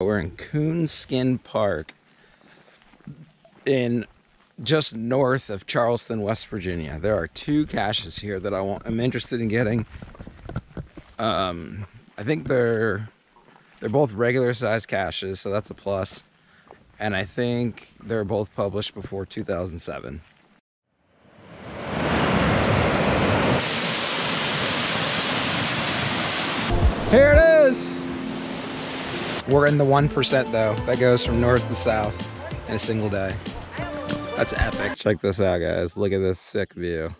We're in Coonskin Park in just north of Charleston, West Virginia. There are two caches here that I want I'm interested in getting. Um I think they're they're both regular size caches, so that's a plus. And I think they're both published before 2007. Here it is! We're in the 1% though. That goes from north to south in a single day. That's epic. Check this out, guys. Look at this sick view.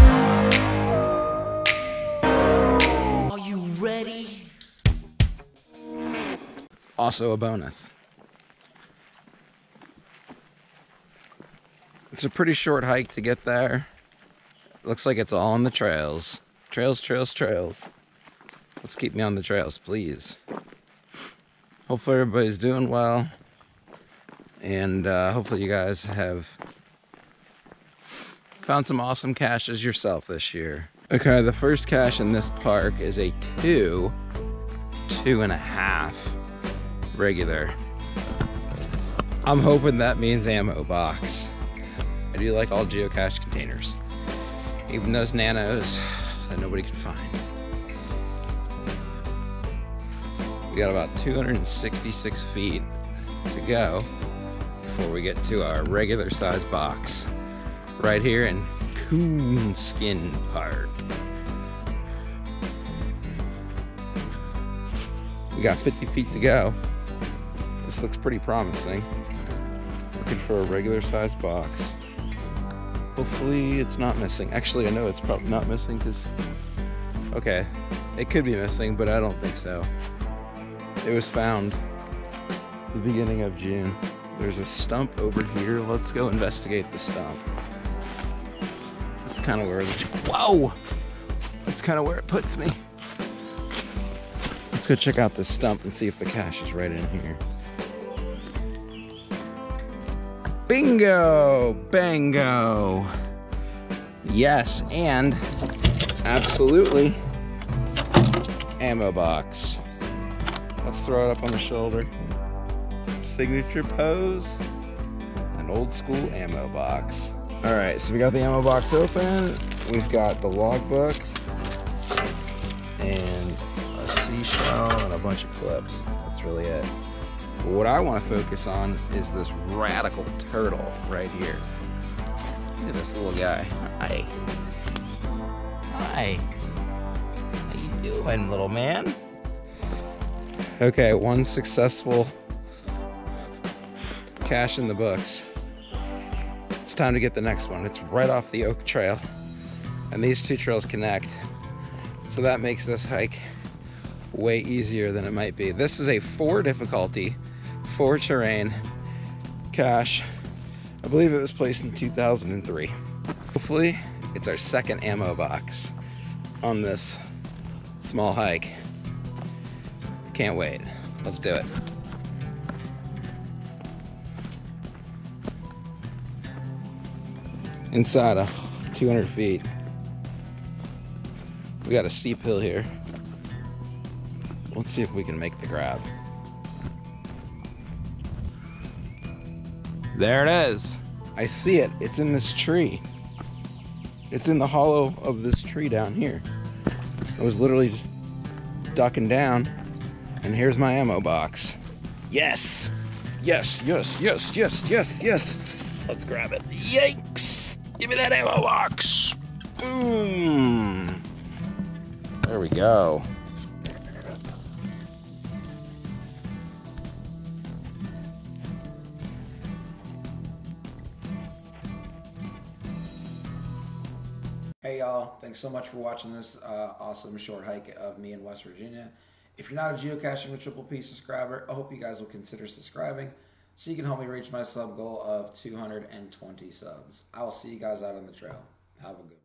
Are you ready? Also a bonus. It's a pretty short hike to get there. Looks like it's all on the trails. Trails, trails, trails. Let's keep me on the trails, please. Hopefully everybody's doing well. And uh, hopefully you guys have found some awesome caches yourself this year. Okay, the first cache in this park is a two, two and a half regular. I'm hoping that means ammo box. I do like all geocache containers. Even those nanos that nobody can find. We got about 266 feet to go before we get to our regular size box right here in Coonskin Park. We got 50 feet to go. This looks pretty promising. Looking for a regular size box. Hopefully it's not missing. Actually, I know it's probably not missing because, okay, it could be missing, but I don't think so. It was found the beginning of June. There's a stump over here. Let's go investigate the stump. That's kind of where the, whoa! That's kind of where it puts me. Let's go check out this stump and see if the cache is right in here. Bingo! Bango! Yes, and absolutely ammo box. Let's throw it up on the shoulder. Signature pose. An old school ammo box. All right, so we got the ammo box open. We've got the logbook and a seashell and a bunch of clips. That's really it. But what I want to focus on is this radical turtle right here. Look at this little guy. Hi. Hi. How you doing, little man? Okay, one successful cache in the books. It's time to get the next one. It's right off the Oak Trail. And these two trails connect. So that makes this hike way easier than it might be. This is a four difficulty, four terrain cache. I believe it was placed in 2003. Hopefully, it's our second ammo box on this small hike. Can't wait. Let's do it. Inside of 200 feet. We got a steep hill here. Let's see if we can make the grab. There it is. I see it. It's in this tree. It's in the hollow of this tree down here. I was literally just ducking down and here's my ammo box. Yes! Yes, yes, yes, yes, yes, yes. Let's grab it. Yikes! Give me that ammo box! Boom! There we go. Hey y'all, thanks so much for watching this uh, awesome short hike of me in West Virginia. If you're not a geocaching with Triple P subscriber, I hope you guys will consider subscribing so you can help me reach my sub goal of 220 subs. I will see you guys out on the trail. Have a good